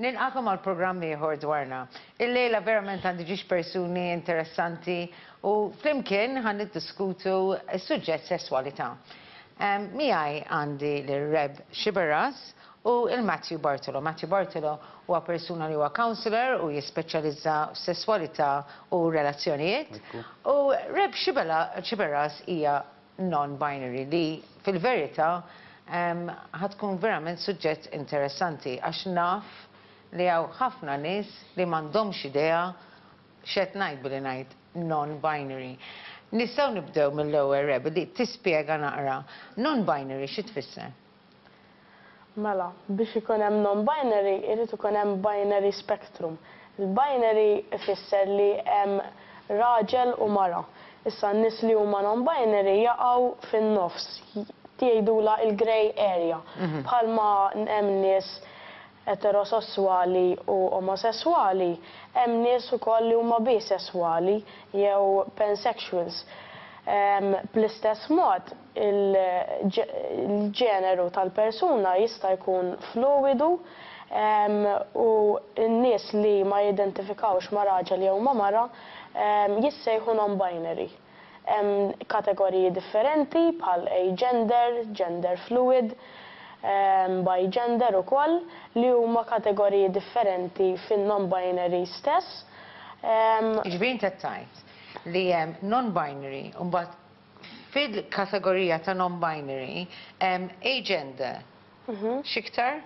Nilqakom għal programm ieħor dwarna. Illejla verament għandi ġiex persuni interessanti u flimkien ħa niddiskutu s-suġġett sesswalità. Miegħi għandi lir-Rev. Sciberras u il Matthew Bartolo. Matthew Bartolo huwa persuna li huwa counsellor u jispeċjalizza f'sesswalità u relazzjonijiet u Rev. Sciberras hija non-binary li, fil-verità, ħa tkun verament suġġett interessanti għax naf li hawn ħafna nies li m'għandhomx idea x'qed ngħid billi ngħid non-binary. Nistgħu nibdew mill-ewwel, Re, billi tispjega naqra non-binary xi tfisser? Mela, biex ikun hemm non-binary irid ikun hemm binary spectrum. Il-binary ifisser li hemm raġel u mara. Issa n-nies li huma non-binary jaqgħu fin-nofs, jgħidulha il-grey area. Bħalma hemm nies eterosesswali u omosesswali, hemm nies ukoll li huma bisesswali jew pansexuals. Bl-istess mod, il-ġeneru tal-persuna jista' jkun fluwidu u n-nies li ma jiddentifikawx ma' raġel jew ma' mara jissejħu non-binary. Hemm kategoriji differenti bħal agender, gender fluid, bigender ukoll li huma kategoriji differenti fin-non-binary stess. Jiġifieri inti qed tgħid li hemm non-binary u mbagħad Fil-kategorija ta' non-binary hemm agender. X'iktar?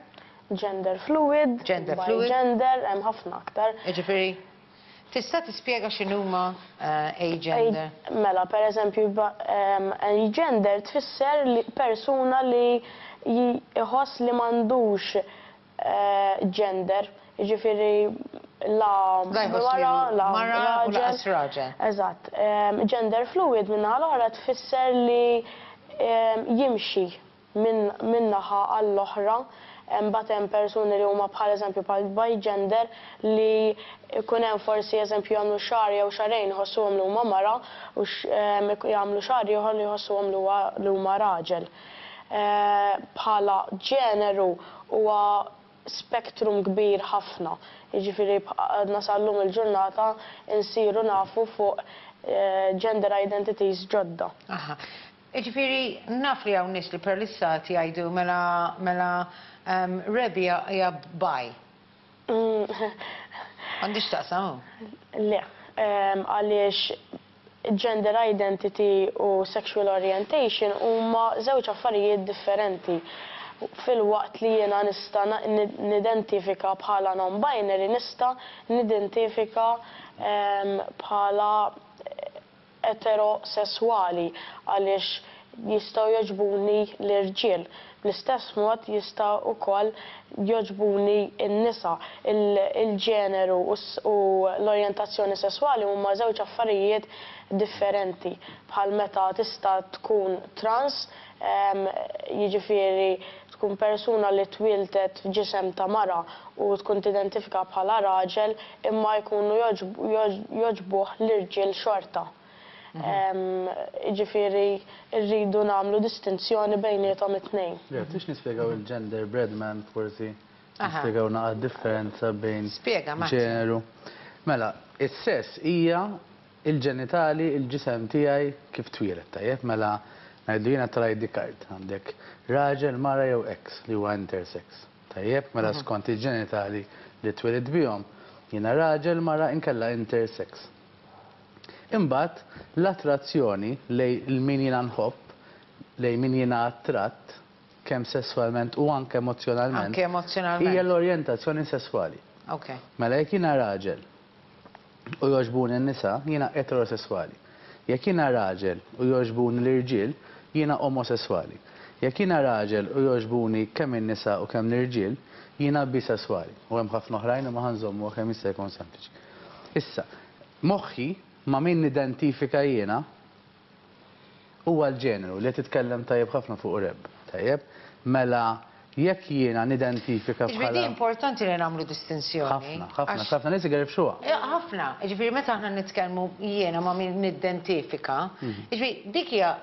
Gender fluid, bigender, hemm ħafna aktar. Jiġifieri, tista' tispjega x'inhuma agender? Mela, pereżempju, agender tfisser persuna li jħoss li m'għandux gender, jiġifieri la mara, la raġel. Eżatt. Gender fluid min-naħa l-oħra tfisser li jimxi minn naħa għall-oħra, imbagħad hemm persuni li huma bħal eżempju bħal bi-gender li jkun hemm forsi eżempju jagħmlu xahar jew xahrejn iħossuhom li huma mara u jagħmlu xahar ieħor li jħossuhom li huma raġel. bħala ġeneru huwa spectrum kbir ħafna, jiġifieri għadna sal-lum il-ġurnata nsiru nafu fuq gender identities ġodda. Aha. Jiġifieri naf li hawn nies li perlissa qed jgħidu mela mela Rebia hija b'baj. M'għandhiex x'taqsam u? Le, għaliex gender identity u sexual orientation huma żewġ affarijiet differenti. Filwaqt li jiena nista' nidentifika bħala non-binary nista' nidentifika bħala eterosesswali għaliex jistgħu jogħġbuni l-irġiel, bl-istess mod jista' wkoll jogħġbuni n-nisa. Il-ġeneru u l-orjentazzjoni sesswali huma żewġ affarijiet differenti, bħal meta tista' tkun trans jiġifieri tkun persuna li twieldet f'ġisem ta' mara u tkun tidentifika bħala raġel imma jkunu jogħġbuh l-irġiel xorta. Jiġifieri rridu nagħmlu distinzjoni bejniethom it-tnejn. Le, tridx nispjegaw il-gender Bredman forsi nispjegaw naqra d-differenza bejn ġeneru. Mela, is-sess hija Il-ġenitali, il-ġisem tiegħi, kif twieled, tajjeb? Mela, ngħidlu jiena trajt dik art. Għandek raġel, mara jew ex, li huwa intersex. Tajjeb? Mela skont il-ġenitali li twelidt bihom, jiena raġel, mara inkella intersex. Imbagħad, l-attrazzjoni lejn min jiena nħobb, lejn min jiena attratt, kemm sesswalment u anke emozzjonalment, hija l-orjentazzjoni sesswali. Mela jekk jiena raġel, u jogħġbuni n-nisa, jiena eterosesswali. Jekk jiena raġel u jogħġbuni l-irġiel, jiena omosesswali. Jekk jiena raġel u jogħġbuni kemm in-nisa u kemm l-irġiel, jiena bisesswali. U hemm ħafna oħrajn imma ħa nżommuha kemm jista' jkun sempliċi. Issa, moħħi ma' min nidentifika jiena, Huwa l-ġeneru li qed titkellem tajjeb ħafna fuq Reb. Tajjeb. Mela jekk jiena nidentifika bħala. Jiġifieri di importanti li nagħmlu distinzjoni. Ħafna, ħafna, x'ħafna nies igerrfxuha. Eħ, ħafna. Jiġifieri meta aħna nitkellmu jiena ma' min nidentifika, jiġifieri dik hija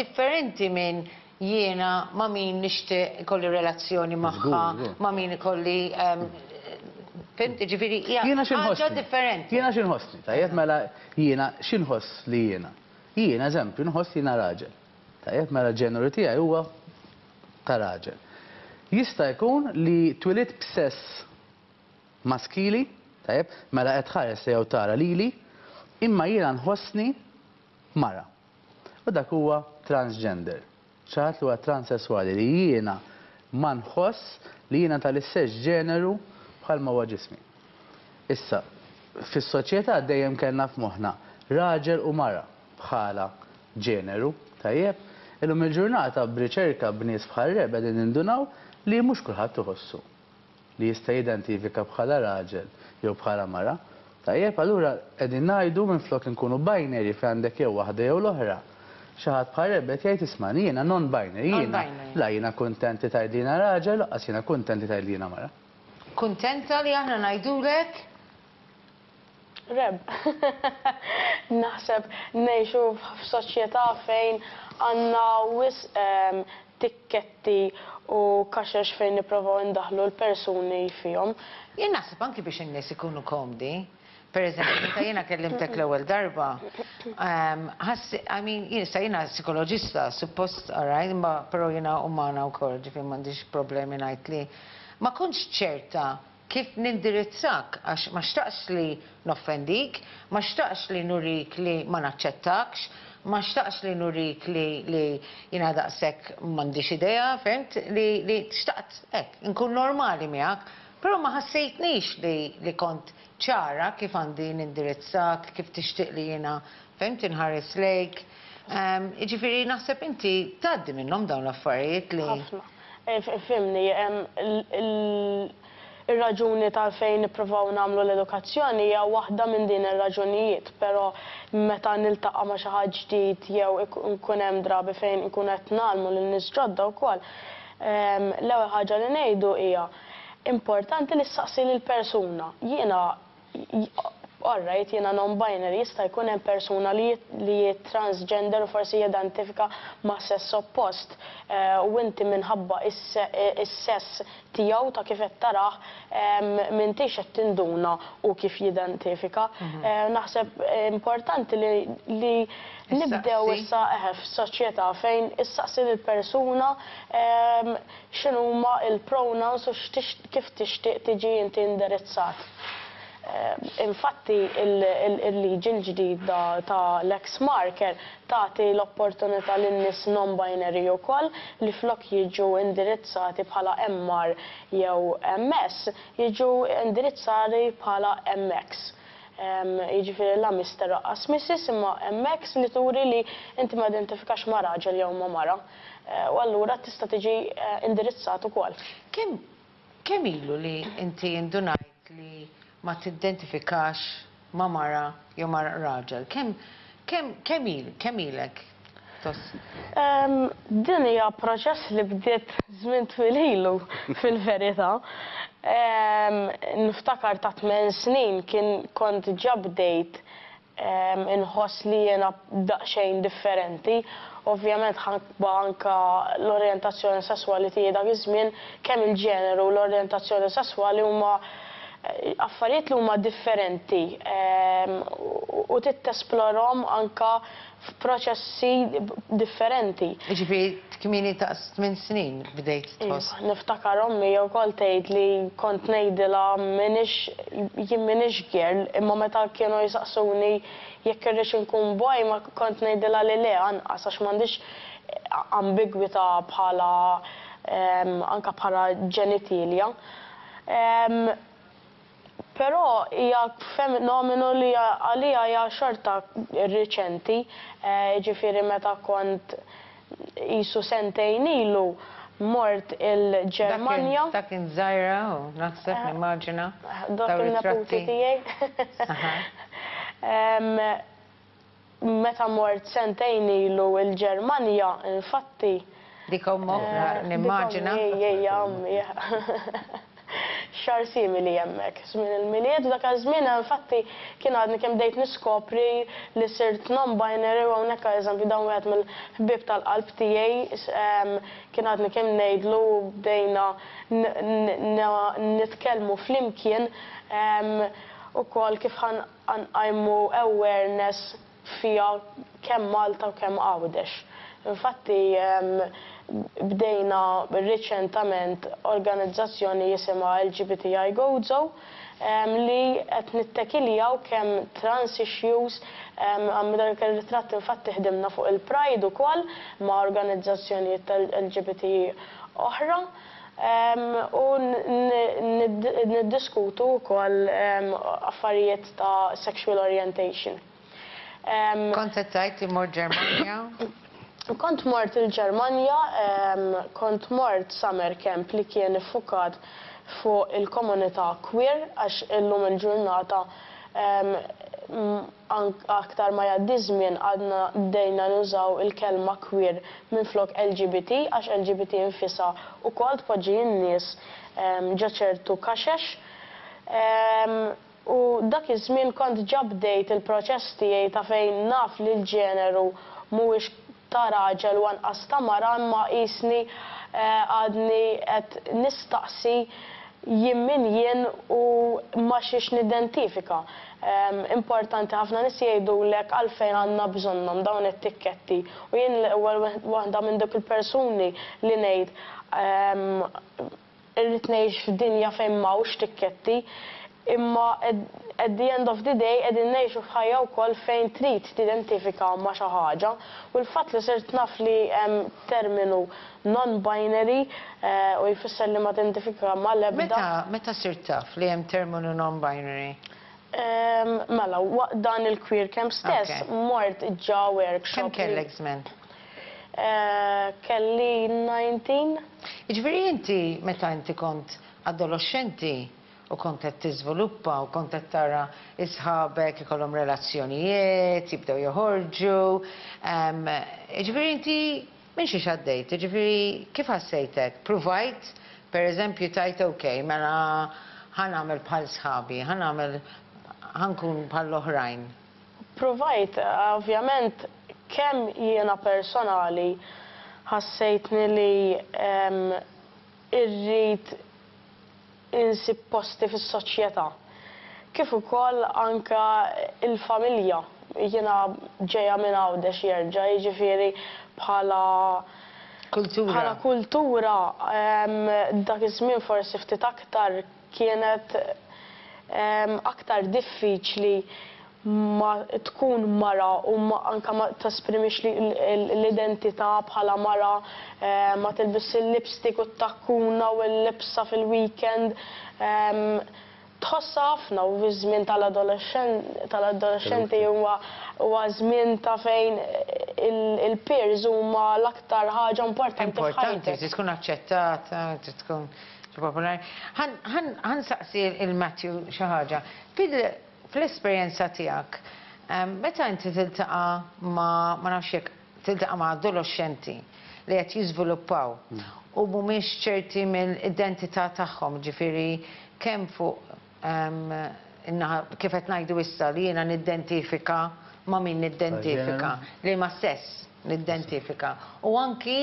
differenti minn. Jiena ma' min nixtieq ikolli relazzjoni magħha, ma' min ikolli fimt? Jiġifieri hija ħaġa differenti. Jiena xi nħossni? Tajjeb mela jiena xi nħoss li jiena? Jien, eżempju, nħoss li jiena raġel. Tajjeb mela l-ġeneru tiegħi huwa ta' raġel. Jista' jkun li twilidt b'sess maskili, tajjeb, mela qed tħares jew tara lili, imma jiena nħossni mara. U dak huwa transgender. Xi ħadd li huwa transesswali li jiena ma nħoss li jiena ta' l-istess ġeneru bħal ma huwa ġismi. Issa, fis-soċjetà dejjem kellna f'moħħna raġel u mara bħala ġeneru, tajjeb? Illum il-ġurnata b'riċerka b'nies bħal Reb qegħdin nindunaw li mhux kulħadd iħossu. li jista' jidentifika bħala raġel jew bħala mara, tajjeb, allura qegħdin ngħidu minflok inkunu binary fejn għandek jew waħda jew l-oħra. Xi ħadd bħal Rebet jgħid ismagħni jiena non-binary, jiena, la jiena kuntent li tgħidli jiena raġel lanqas jiena kuntent li tgħidli jiena mara. Kuntenta li aħna ngħidulek? Reb, Naħseb ngħixu f'soċjetà fejn għandna wisq tikketti u kaxex fejn nipprovaw indaħħlu l-persuni fihom. Jien naħseb anki biex in-nies ikunu komdi. Per eżempju, meta jiena kellimtek l-ewwel darba, ħassejt, I mean, jien issa jiena sikoloġista, suppost, all right, imma però jiena umana wkoll, ġifieri m'għandix problemi ngħid li ma kontx ċerta kif nindirizzak għax ma xtaqtx li noffendik, ma xtaqtx li nurik li ma naċċettakx, ma xtaqtx li nurik li li jiena daqshekk m'għandix idea, fhimt, li li xtaqt hekk inkun normali miegħek, però ma ħassejtnix li li kont ċara kif għandi nindirizzak, kif tixtieq li jiena, fhimt, inħares lejk. Jiġifieri naħseb inti tgħaddi minnhom dawn l-affarijiet li. Ħafna. Fhimni, ir-raġuni t'għalfejn nippruvaw nagħmlu l-edukazzjoni hija waħda minn din ir-raġunijiet, però meta niltaqa' ma' xi ħadd ġdid jew ikun hemm drabi fejn inkunu qed ngħallmu lil nies ġodda wkoll, l-ewwel ħaġa li ngħidu hija, importanti li ssaqsi lill-persuna. Jiena alright jiena non-binary jista' jkun hemm persuna li li hi transgender u forsi jidentifika ma' sess oppost u inti minħabba is-sess tiegħu ta' kif qed tarah m'intix qed tinduna hu kif jidentifika. Naħseb importanti li li nibdew issa f'soċjetà fejn issaqsi lill-persuna X'inhuma l-pronouns u kif tixtieq tiġi inti indirizzat. Infatti, il-liġi l-ġdida ta' Lexmarker tagħti l-opportunità lin-nies non-binary ukoll li flok jiġu indirizzati bħala MR jew MS, jiġu indirizzati bħala MX. Jiġifieri la Mister aqqas Missis imma MX li turi li inti ma identifikax ma' raġel jew ma' mara. u allura tista' tiġi indirizzat ukoll. Kemm kemm ilu li inti indunajt li ma tiddentifikax ma' mara jew ma' raġel? Kemm kemm kemm il kemm ilek tgħoss? Din hija proċess li bdiet żmien twil ilu fil-verità. Niftakar ta' tmien snin kien kont ġa bdejt Inħoss li jiena daqsxejn differenti. Ovvjament ħankba anke l-orjentazzjoni sesswali tiegħi dak iż-żmien, kemm il-ġeneru u l-orjentazzjoni sesswali huma affarijiet li huma differenti u trid tesplorhom anke f'proċessi differenti. Jiġifieri kmieni ta' tmien snin bdejt tħoss. Iva, niftakar ommi jew ukoll tgħid li kont ngħidilha m'iniex jien m'iniex girl imma meta kienu jsaqsuni jekk irridx inkun boy ma kont ngħidilha li le anqas għax m'għandix ambigwità bħala anke bħala ġenitilja. Però hija fenomenu li għalija hija xorta riċenti, jiġifieri meta kont qisu sentejn ilu mort il-Ġermanja. Dak kien żgħira hu, naħseb, nimmaġina. Dawk in-neputi tiegħi. Meta mort sentejn ilu il-Ġermanja, infatti. Dik ommok, nimmaġina. Dik ommi, hija ommi, jah. Xahar simili hemmhekk, żmien il-Milied, u dak iż-żmien infatti kien għadni kemm bdejt niskopri li sirt non-binary u hawnhekk għaeżempju dan wieħed mill-ħbieb tal-qalb tiegħi, kien għadni kemm ngħidlu u bdejna nitkellmu flimkien ukoll kif ħa Għan nqajmu awareness fiha kemm Malta u kemm Għawdex. Infatti bdejna riċentament organizzazzjoni jisimha LGBTI Gozo li qed nittekiljaw kemm trans issues, għamlu dak ir-ritratt infatti ħdimna fuq il-Pride ukoll ma' organizzazzjonijiet tal-LGBT oħra. u niddiskutu wkoll affarijiet ta' sexual orientation. Kont qed tgħid li mort Ġermanja? Kont mort il-Ġermanja, kont mort summer camp li kien iffukat fuq il-komunità queer għax illum il-ġurnata Anke aktar ma jgħaddi ż-żmien għadna bdejna nużaw il-kelma queer minflok LGBT għax LGBT infisha wkoll tpoġġi n-nies ġo ċertu kaxex. U dak iż-żmien kont ġa bdejt il-proċess tiegħi ta' fejn naf li l-ġeneru mhuwiex ta' raġel u anqas ta' mara imma qisni għadni qed nistaqsi jien min jien u ma' xiex nidentifika. Importanti ħafna nies jgħidulek għalfejn għandna bżonnhom dawn it-tikketti u jien l-ewwel waħda minn dawk il-persuni li ngħid Irrid ngħix f'dinja fejn m'hawnx tikketti, imma at the end of the day qegħdin ngħixu f'ħajja wkoll fejn trid tidentifika ma' xi ħaġa, u l-fatt li sirt naf li hemm terminu non-binary u jfisser li ma tintifika ma' l-ebda. Meta sirt taf li hemm terminu non-binary? Mela, waqt dan il-Queer Camp stess mort ġa workshop li. Kemm kellek żmien? Kelli 19. Jiġifieri inti meta inti kont adoloxxenti u kont qed tiżviluppa u kont qed tara s-sħabek ikollhom relazzjonijiet, jibdew joħorġu, jiġifieri inti minn xiex għaddejt, jiġifieri kif ħassejtek? Pruvajt pereżempju tgħid ok, mela ħa nagħmel bħal sħabi, ħa nagħmel ħa nkun bħall-oħrajn? Provajt, ovvjament kemm jiena personali ħassejtni li rrid insib posti fis-soċjetà, kif ukoll anke l-familja, jiena ġejja minn Għawdex jerġa', jiġifieri bħala bħala kultura dak iż-żmien forsi ftit aktar, Kienet aktar diffiċli ma tkun mara u anke ma tesprimix l-identità bħala mara, ma tilbisx il-lipstick u t-takkuna u l-libsa fil-weekend. Tħossha ħafna u fiż-żmien tal-adolexxenti huwa żmien ta' fejn il-peers huma l-aktar ħaġa importanti f'ħajtek. Importanti, trid tkun aċċettata, trid tkun. Ħa saqsi il Matthew xi ħaġa. Fl-esperjenza tiegħek, meta inti tiltaqa' ma' ma nafx jekk tiltaqa' ma' adoloxxenti li qed jiżviluppaw u mhumiex ċerti mill-identità tagħhom, jiġifieri kemm fuq, In-naħa, kif qed ngħidu issa, li jiena niddentifika ma' min niddentifika, liema sess niddentifika, u anki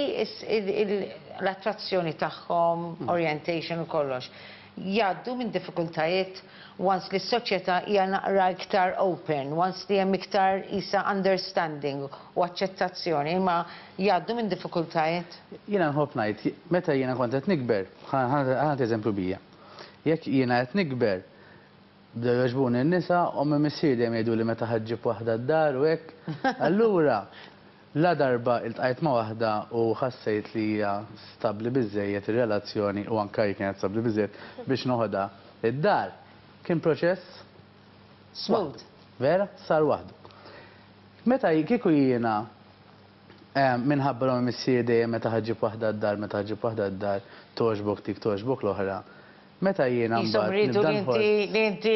l-attrazzjoni tagħhom, orientation u kollox, jgħaddu minn diffikultajiet once li s-soċjetà hija naqra iktar open, once li hemm iktar qisha understanding u aċċettazzjoni, imma jgħaddu minn diffikultajiet. Jiena nħobb ngħid, meta jiena kont qed nikber, ħa ngħid eżempju bija. Jekk jiena qed nikber, bdew jogħġbuni n-nisa, omm u missieri dejjem jgħiduli meta ħa ġġib waħda d-dar u hekk. Allura, ladarba iltqajt ma' waħda u ħassejt li hija stabbli biżżejjed ir-relazzjoni u anke hi kienet stabbli biżżejjed biex noħodha d-dar, kien proċess smooth, vera, sar waħdu. Meta kieku jiena, Minħabba l-omm missieri dejjem meta ħa ġġib waħda d-dar meta ħa ġġib waħda d-dar togħġbok dik togħġbok l-oħra. Meta jiena mbagħad nibda nħoss. Qishom riedu li inti li inti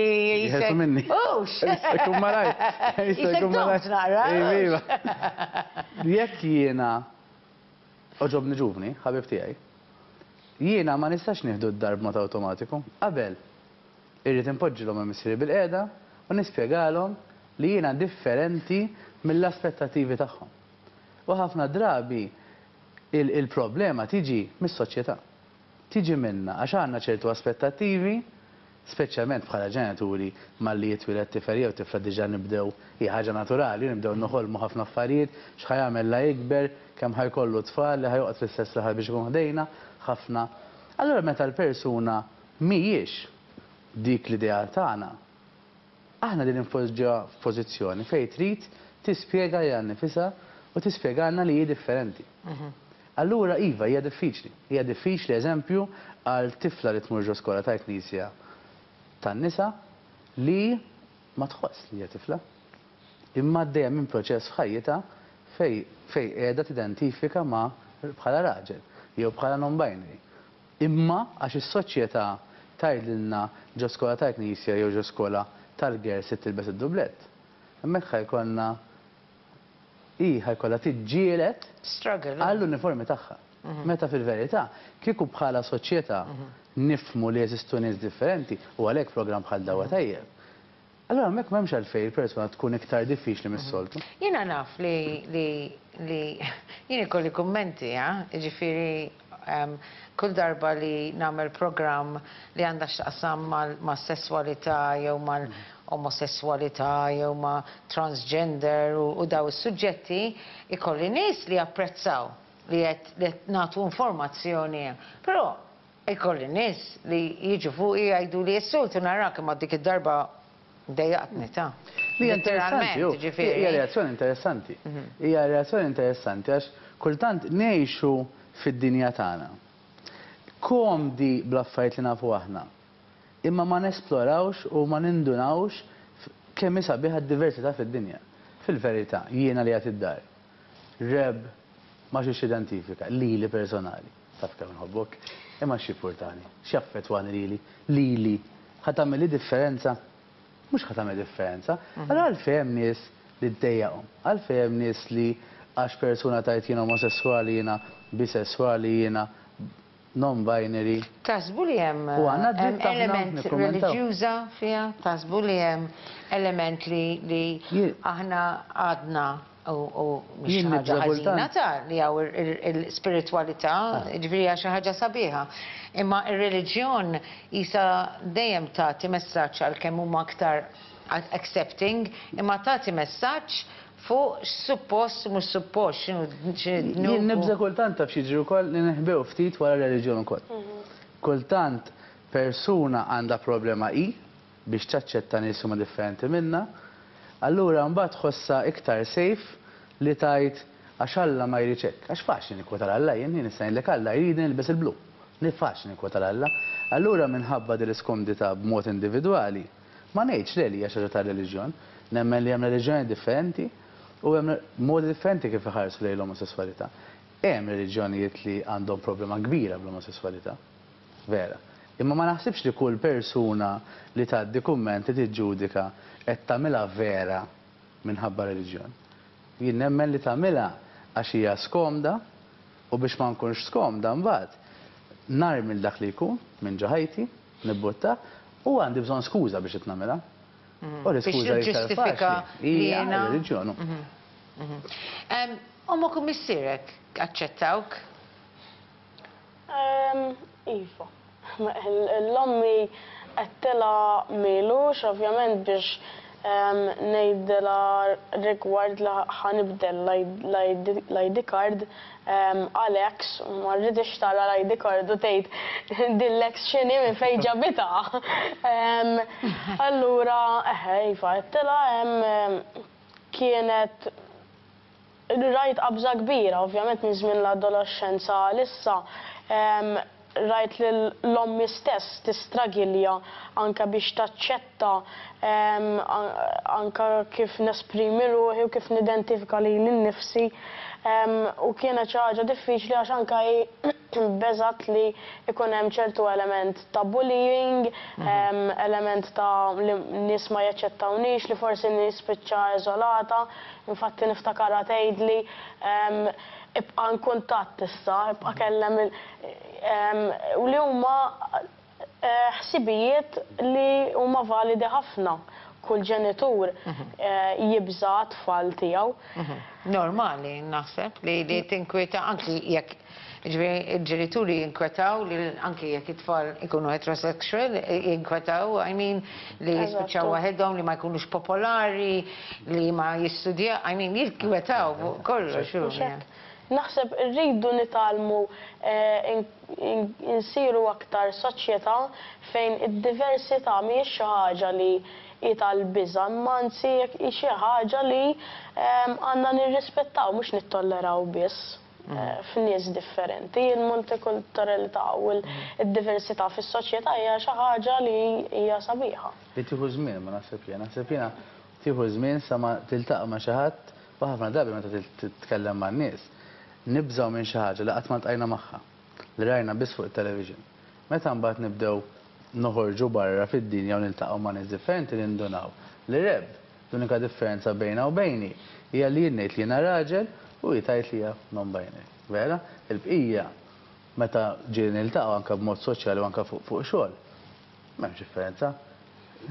jħelsu minni. Hux! Jista' jkun malajr. Jista' jkun malajr. Jekk jiena għoġobni ġuvni, ħabib tiegħi. Jiena ma nistax nieħdu d-dar b'mod awtomatiku. Qabel, irrid inpoġġi l-omm hemm is-sriep bilqiegħda u nispjegalhom li jiena differenti mill-aspettattivi tagħhom. U ħafna drabi il-problema tiġi mis-soċjetà. Tiġi minna għax għandna ċertu aspettattivi Speċjalment bħala ġenituri, malli jitwieled tifel jew tifla diġà nibdew, hija ħaġa naturali, nibdew noħolmu ħafna affarijiet, x'ħa jagħmel la jikber, kemm ħa jkollu tfal, li ħa joqgħod fl-istess fl-aħħar biex ikun ħdejna, ħafna. Allura meta l-persuna mhijiex dik l-ideal tagħna, Aħna li ninforġuha f'pożizzjoni fejn trid tispjega lilha nnifisha u tispjegalna li hi differenti. Allura iva hija diffiċli. Hija diffiċli eżempju għal tifla li tmur ġo skola tal-Knisja tan-nisa li ma tħoss li hija tifla. Imma għaddejja minn proċess f'ħajjitha fejn fejn qiegħda tidentifika ma' bħala raġel jew bħala non-binary. Imma għax is-soċjetà tgħidilna ġo skola tal-knisja jew ġo skola tal-gers irid tilbes id-dublett. Hemmhekk ħa jkollna hi ħa jkollha tiġġieled għall-uniformi tagħha. Meta fil-verità, kieku bħala soċjetà nifhmu li jeżistu nies differenti, u għalhekk programm bħal dan huwa tajjeb, Allura hemmhekk m'hemmx għalfejn il-persuna tkun iktar diffiċli mis-soltu. Jiena naf li li li jien ikolli kummenti, ha, jiġifieri kull darba li nagħmel programm li għandha x'taqsam mas-sesswalità jew mal-omosesswalità jew ma' transgender u dawn is-suġġetti, ikolli nies li japprezzaw li qed nagħtu informazzjoni, però Ikolli nies li jiġu fuqi jgħiduli, is-soltu narak imma dik id-darba dejjaqtni, ta. Li hija interessanti, u hija reazzjoni interessanti. Hija reazzjoni interessanti għax kultant ngħixu fid-dinja tagħna, komdi bl-affarijiet li nafu aħna, imma ma nesplorawx u ma nindunawx kemm hi sabiħa d-diversità fid-dinja. Fil-verità, jiena li għad id-dar. Reb, ma xiex identifika, lili personali. Taf kemm nħobbok. Imma x'jippurtani? X'jaffettwani lili? Lili? Ħa tagħmel hi differenza? Mhux ħa tagħmel differenza. Allura għalfejn hemm nies li ddejjaqhom? Għalfejn hemm nies li għax persuna tgħid jien omosesswali, jiena bisesswali, jiena. non-binary. Taħsbu li hemm element reliġjuża fiha? Taħsbu li hemm element li aħna għadna u mhix xi ħaġa ħażina ta' li hawn il-spiritwalità, jiġifieri hija xi ħaġa sabiħa. Imma r-reliġjon qisha dejjem tagħti messaġġ għalkemm huma aktar accepting, imma tagħti messaġġ Fuq x'suppost u mhux suppost, x'inhu x'inhi d-dnub u. Jien nibża' kultant taf x'jiġri wkoll li ninħbew ftit wara r-reliġjon ukoll. Kultant persuna għandha problema hi biex taċċetta nies li huma differenti minnha, allura mbagħad tħossha iktar safe li tgħid għax Alla ma jridx hekk. Għax faċli nikkwota 'l Alla jien, jien nista' ngħidlek Alla jridni nilbes il-blu. Faċli nikkwota 'l Alla. Allura minħabba din l-iskomdità b'mod individwali, Ma ngħidx le li hija xi ħaġa tar-reliġjon. Nemmen li hemm reliġjoni differenti u hemm modi differenti kif iħarsu lejn l-omosesswalità. Hemm reliġjonijiet li għandhom problema kbira bl-omosesswalità. Vera. Imma ma naħsibx li kull persuna li tgħaddi kumment li tiġġudika qed tagħmilha vera minħabba reliġjon. Jien nemmen li tagħmilha għax hija skomda u biex ma nkunx skomda mbagħad narmi 'l dak li jkun minn ġo ħajti. Nibbutta u għandi bżonn skuża biex qed nagħmilha. U l-iskuża iktar faċli hija r-reliġjon. Ommok u missierek aċċettawk? Iva. L-ommi għedtilha m'ilux ovvjament biex ngħidilha rigward li ħa nibdel l-ID card. Alex, ma rridx tara l-ID card u tgħid din l-ex x'inhi minn fejn ġabitha. Allura, eħe, iva għedtilha, kienet rajt qabża kbira, ovvjament minn żmien l-adoloxxenza għal issa. Rajt lil ommi stess tistragilja anke biex taċċetta anke kif nesprimi ruħi u kif nidentifika lili nnifsi u kienet xi ħaġa diffiċli għax anke hi beżgħet li jkun hemm ċertu element ta' bullying, element ta' li nies ma jaċċettawniex, li forsi nispiċċa eżolata. Infatti niftakarha tgħidli, Ibqa' in kuntatt issa, ibqa' kellem il u li huma ħsibijiet li huma validi ħafna. Kull ġenitur jibża' għat-tfal tiegħu. Normali naħseb li li tinkwieta anki jekk jiġifieri il-ġenituri jinkwetaw li anki jekk it-tfal ikunu heterosexual jinkwetaw I mean li jispiċċaw waħedhom, li ma jkunux popolari, li ma jistudja, I mean, jinkwetaw fuq kollox. Mhux hekk? Naħseb irridu nitgħallmu nsiru aktar soċjetà fejn id-diversità mhijiex xi ħaġa li hi tal-biża', imma anzi hi xi ħaġa li għandna nirrispettaw mhux nittolleraw biss. f'nies differenti. Il-multikulturalità u d-diversità fis-soċjetà hija xi ħaġa li hija sabiħa. Li tieħu żmien, ma naħseb jien. Naħseb jiena tieħu żmien sa ma tiltaqa' ma' xi ħadd u ħafna drabi meta titkellem man-nies nibżgħu minn xi ħaġa li qatt ma ltqajna magħha, li rajna biss fuq it-television. Meta mbagħad nibdew noħorġu barra fid-dinja u niltaqgħu ma' nies differenti nindunaw li Reb. L-unika differenza bejnha u bejni hija li jien ngħid li jiena raġel u hi tgħid li hija non-binary. Vera? Il-bqija meta ġieli niltaqgħu anke b'mod soċjali u anke fuq fuq xogħol, m'hemmx differenza.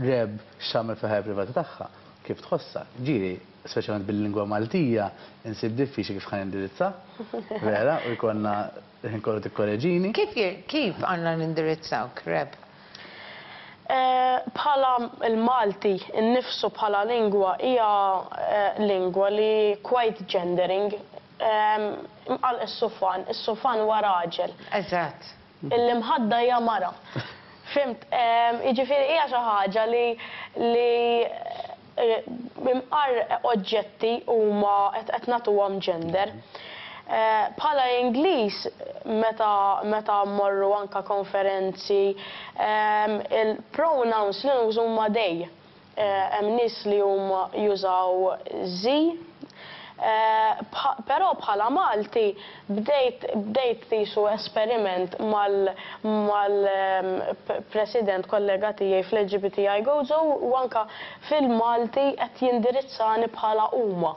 Reb x'tagħmel fil-ħajja privata tagħha, kif tħossha, ġieli, speċjalment bil-lingwa Maltija, insib diffiċli kif ħa nindirizza. Vera? U jkollna. Il-ħin kollu tikkoreġini. Kif, kif għandna nindirizzawk, Reb? Bħala l-Malti nnifsu bħala lingwa hija lingwa li quite gendering. Imqal is-sufan, is-sufan huwa raġel. Eżatt. Il-imħadda hija mara. Fhimt? Jiġifieri hija xi ħaġa li, li, Imqar oġġetti huma qed nagħtuhom gender. Bħala Ingliż meta meta mmorru anka konferenzi il-pronouns li nuża huma they. Hemm nies li huma jużaw ze. Però bħala Malti Bdejt bdejt qisu esperiment mal mal President kollega tiegħi fl-LGBTI Gozo u anke fil-Malti qed jindirizzani bħala huma.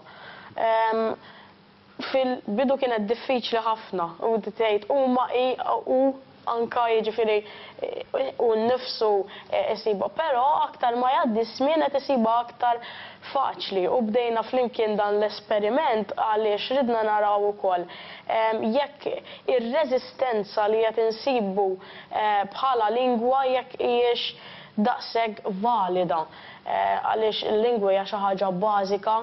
Fil bidu kienet diffiċli ħafna u bdejt tgħid huma hi u anke jiġifieri hu nnifsu jsibha, però aktar ma jgħaddi ż-żmien qed isibha aktar faċli u bdejna flimkien dan l-esperiment għaliex ridna naraw ukoll jekk ir-reżistenza li qed insibu bħala lingwa jekk hijiex daqshekk valida għaliex il-lingwa hija xi ħaġa bażika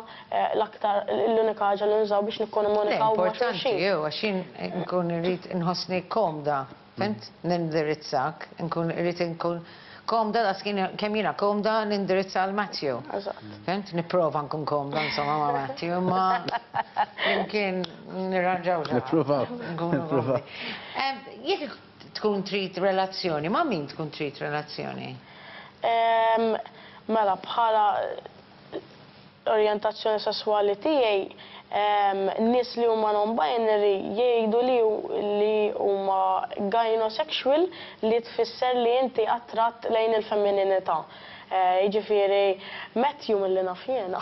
l-aktar, l-unika ħaġa li nużaw biex nikkomunikaw ma' xulxin. Le, importanti, jew, għax jien nkun irrid inħossni komda, fimt, nindirizzak, nkun irrid nkun komda daqs kemm jiena komda nindirizza l Matthew. Eżatt. Fimt, nipprova nkun komda insomma ma' Matthew, imma flimkien nirranġaw xi Nippruvaw. Nippruvaw. Jekk tkun trid relazzjoni, ma' min tkun trid relazzjoni? Mela, bħala l-orjentazzjoni sesswali tiegħi, nies li huma non-binary jgħidu li li huma gynosexual li tfisser li inti attratt lejn il-femmininità. Jiġifieri Matthew milli naf jiena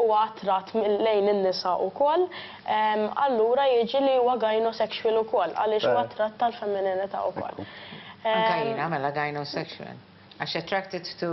huwa attratt lejn in-nisa wkoll, allura jiġi li huwa gynosexual ukoll għaliex huwa attratt għall-femmininità wkoll. Anke jiena mela gynosexual għax attracted to.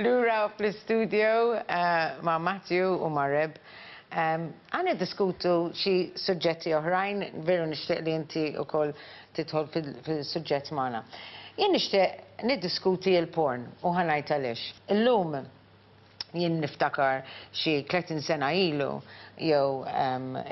Lura fl-istudio ma' Matthew u ma' Reb. Ħa niddiskutu xi suġġetti oħrajn, veru nixtieq li inti wkoll tidħol fis-suġġett magħna. Jien nixtieq niddiskuti l-porn u ħa ngħid għaliex. Illum jien niftakar xi tletin sena ilu jew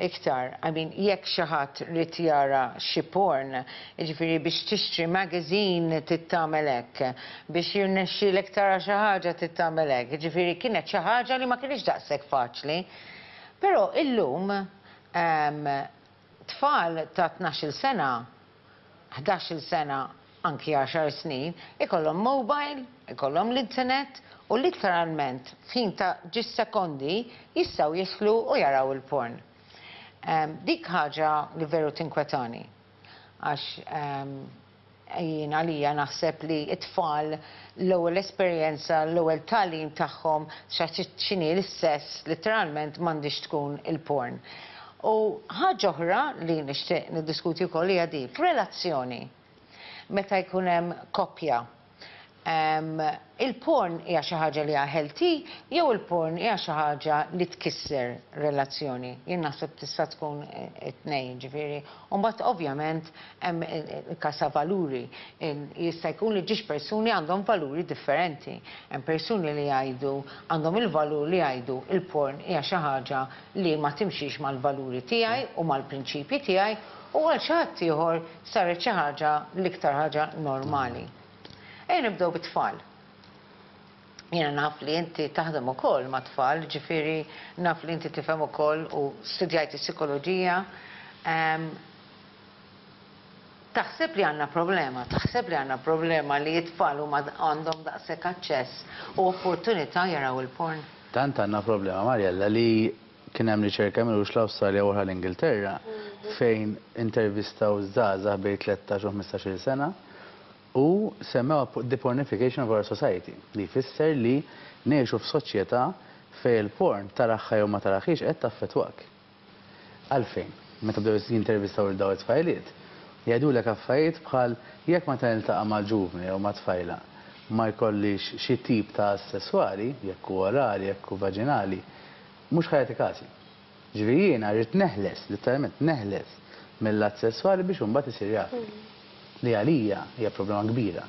iktar, I mean jekk xi ħadd ried jara xi porn, jiġifieri biex tixtri magazine trid tagħmel hekk, biex jirnexxielek tara xi ħaġa trid tagħmel hekk, jiġifieri kienet xi ħaġa li ma kinitx daqshekk faċli. Però illum tfal ta' tnax-il sena ħdax-il sena anki għaxar snin, ikollhom mobile, ikollhom l-internet u litteralment f'ħin ta' ġis sekondi jistgħu jidħlu u jaraw il-porn. Dik ħaġa li veru tinkwetani għax jien għalija naħseb li t-tfal l-ewwel esperjenza, l-ewwel tagħlim tagħhom x'inhi l-sess litteralment m'għandhiex tkun il-porn. U ħaġa oħra li nixtieq niddiskuti wkoll hija din, f'relazzjoni meta jkun hemm koppja, il-porn hija xi ħaġa li hija healthy jew il-porn hija xi ħaġa li tkisser relazzjoni? Jien naħseb tista' tkun it-tnejn, ġifieri, u mbagħad ovvjament hemm il-każ ta' valuri. Jista' jkun li ġiex persuni għandhom valuri differenti. Hemm persuni li jgħidu, għandhom il-valur li jgħidu il-porn hija xi ħaġa li ma timxix mal-valuri tiegħi u mal-prinċipji tiegħi u għal xi ħadd ieħor saret xi ħaġa l-iktar ħaġa normali. Ejja nibdew bit-tfal. Jiena naf li inti taħdem ukoll mat-tfal, jiġifieri naf li inti tifhem ukoll u studjajt is-sikoloġija. Taħseb li għandna problema? Taħseb li għandna problema li t-tfal huma għandhom daqshekk aċċess u opportunità jaraw il-porn? Tant għandna problema, Mariella, li kien hemm riċerka m'ilux l-Awstralja u oħra l-Ingilterra fejn intervistaw żgħażagħ bejn tlettax u ħmistax-il sena u semmew a the pornification of our society, li jfisser li ngħixu f'soċjetà fejn il-porn, tarahha jew ma tarahhiex, qed taffettwak. Għalfejn, meta bdew jintervistaw lil dawn it-tfajliet, jgħidulek affarijiet bħal jekk meta niltaqa' ma' ġuvni jew ma' tfajla ma jkollix xi tip ta' att sesswali, jekk hu orali, jekk hu vaġinali, mhux ħa jagħti kasi. Jiġifieri jiena rrid neħles, letteralment neħles, mill-att sesswali biex imbagħad isir jagħti. Li għalija hija problema kbira.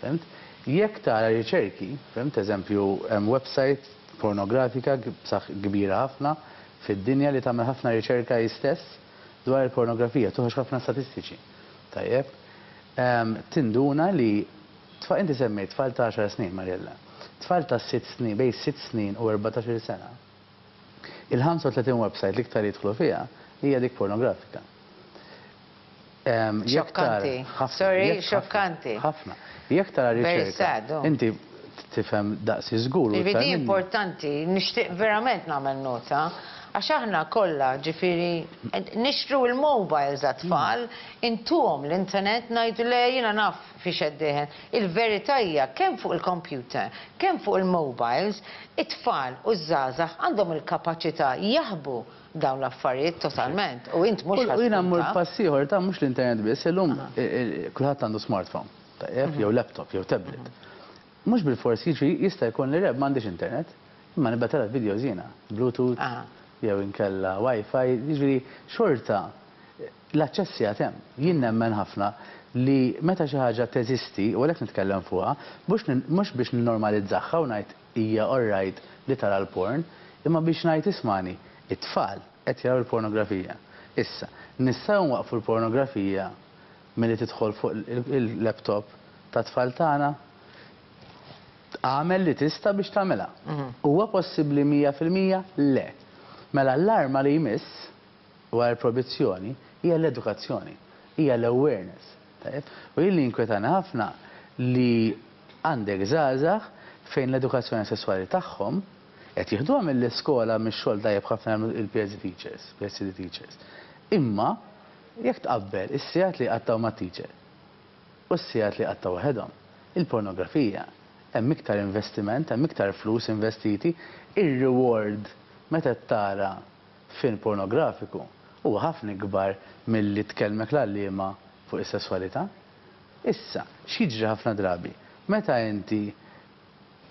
Fhimt? Jekk tara riċerki, fhimt, eżempju, hemm websajt pornografika kbira ħafna, Fid-dinja li tagħmel ħafna riċerka hi stess dwar il-pornografija, toħroġ ħafna statistiċi. Tajjeb. Tinduna li tfa, inti semmejt tfal ta' għaxar snin, Mariella. Tfal ta' sitt snin, bejn sitt snin u erbatax-il sena, il-35 websajt l-iktar jidħlu fiha hija dik pornografika. Jekk tara- Xokkanti. ħafna, Sorry, jekk ħafna, xokkanti. Ħafna. Jekk tara Very riċerka, sad, oh. inti tifhem daqsi żgur u Jiġifieri iktar di minni. importanti, nixtieq verament nagħmel nota, għax aħna kollha, ġifieri, nixtru l-mobiles għat-tfal, intuhom l-internet, ngħidu le jiena naf fiex qed dieħel. Il-verità hija kemm fuq il-computer, kemm fuq il-mobiles, it-tfal u ż-żgħażagħ għandhom il-kapaċità jaħbu dawn l-affarijiet totalment u int mhux ħadd kunta. U jiena mmur pass ieħor ta' mhux l-internet biss, illum kulħadd għandu smartphone, tajjeb, jew laptop, jew tablet. Mhux bilfors jiġri jista' jkun li reb m'għandix internet, imma nibgħat tara videos jiena, bluetooth, jew inkella wifi, jiġri xorta l-aċċess qiegħed hemm. Jien nemmen ħafna li meta xi ħaġa teżisti, u għalhekk nitkellem fuqha, mhux biex nnormalizzagħha u ngħid, Hija orrajt li tara l-porn, imma biex ngħid ismagħni, it-tfal qed jaraw il-pornografija. Issa, nistgħu nwaqqfu l-pornografija milli tidħol fuq il-laptop tat-tfal tagħna? Agħmel li tista' biex tagħmilha. Huwa possibbli mija fil-mija? Le. Mela l-arma li jmiss wara l-projbizzjoni hija l-edukazzjoni, hija l-awareness. Tajjeb. U jien li jinkwetani ħafna li għandek żgħażagħ fejn l-edukazzjoni sesswali tagħhom qed jiħduha mill-iskola mix-xogħol tajjeb ħafna jagħmlu il-PhD teachers, PhD teachers. Imma jekk tqabbel is-sigħat li jqattgħu mat-teacher u s-sigħat li jqattgħu waħedhom, il-pornografija hemm iktar investiment, hemm iktar flus investiti, ir-reward meta tara Film pornografiku huwa ħafna ikbar milli tkellmek l-għalliema fuq is-sesswalità. Issa, x'jiġri ħafna drabi? Meta inti,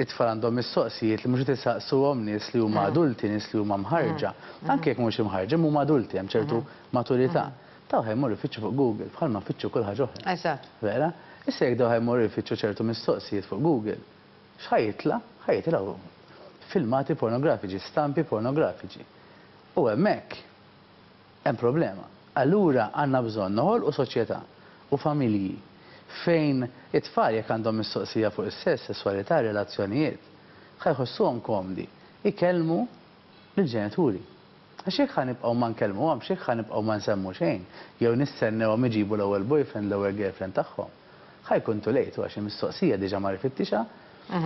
it-tfal għandhom mistoqsijiet li mhux qed isaqsuhom nies li huma adulti, nies li huma mħarrġa. Anke jekk mhumiex imħarrġa, imma huma adulti, hemm ċertu maturità. Dawn ħa jmorru jfittxu fuq Google bħalma jfittxu kull ħaġa oħra. Vera? Issa jekk dawn ħa jmorru jfittxu ċertu mistoqsijiet fuq Google, X'ħa jitla'? Ħa jitilgħu filmati pornografiċi, stampi pornografiċi. U hemmhekk hemm problema. Allura għandna bżonn noħolqu soċjetà u familji fejn it-tfal jekk għandhom mistoqsija fuq is-sess, sesswalità, relazzjonijiet, ħa jħossuhom komdi jkellmu, lill-ġenituri. Għax jekk ħa nibqgħu ma nkellmuhomx, jekk ħa nibqgħu ma nsemmu xejn, jew nistennewhom iġibu l-ewwel boyfriend, l-ewwel girlfriend tagħhom, ħa jkun too late, u għax il-mistoqsija diġà mar ifittixha,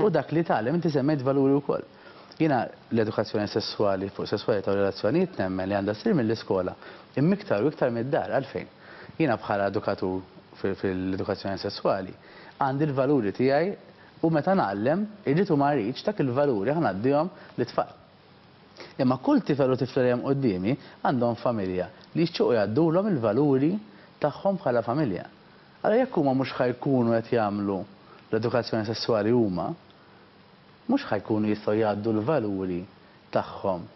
u dak li jtgħallem, inti semmejt valuri wkoll. Jiena l-edukazzjoni sesswali fuq sesswalità u relazzjonijiet nemmen li għandha ssir mill-iskola, imma iktar u iktar mid-dar. Għalfejn? Jiena bħala edukatur fil-edukazzjoni sesswali għandi l-valuri tiegħi, U meta ngħallem, irrid u ma rridx, dak il-valuri aħna ngħaddihom lit-tfal. Imma kull tifel u tifla li hemm quddiemi għandhom familja li jixtiequ jgħaddulhom il-valuri tagħhom bħala familja. Allura jekk huma mhux ħa jkunu qed jagħmlu l-edukazzjoni sesswali huma, mhux ħa jkunu jistgħu jgħaddu l-valuri tagħhom.